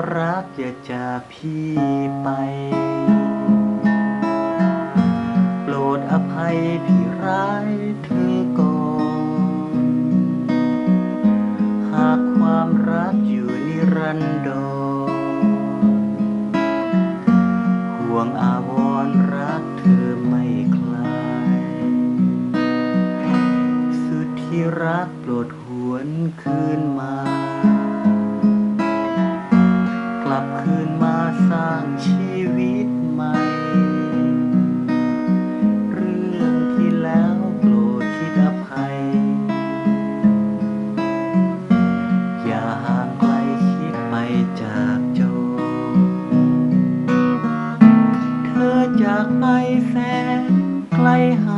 จากพี่ไปโปรดอภัยพี่ร้ายเธอก่อนหากความรักอยู่นิรันดรห่วงอาวรณ์รักเธอไม่คลาย สุดที่รักโปรดหวนคืนมา ลับคืนมาสร้างชีวิตใหม่ เรื่องที่แล้วโปรดคิดอภัย อย่าห่างไกลคิดไปจากโจ เธอจากไปแสนไกลห่า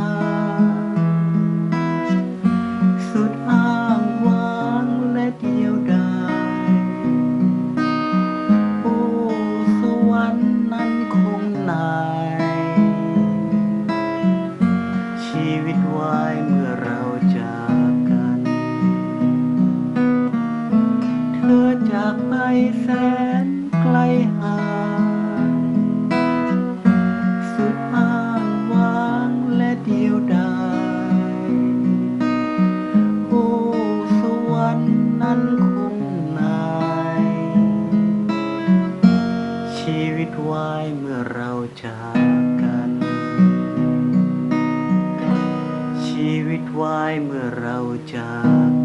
จากไปแสนไกลห่างสุดอ้างว้างและเดียวดายโอ้สวรรค์นั้นคงนาย ชีวิตวายเมื่อเราจากกัน ชีวิตวายเมื่อเราจาก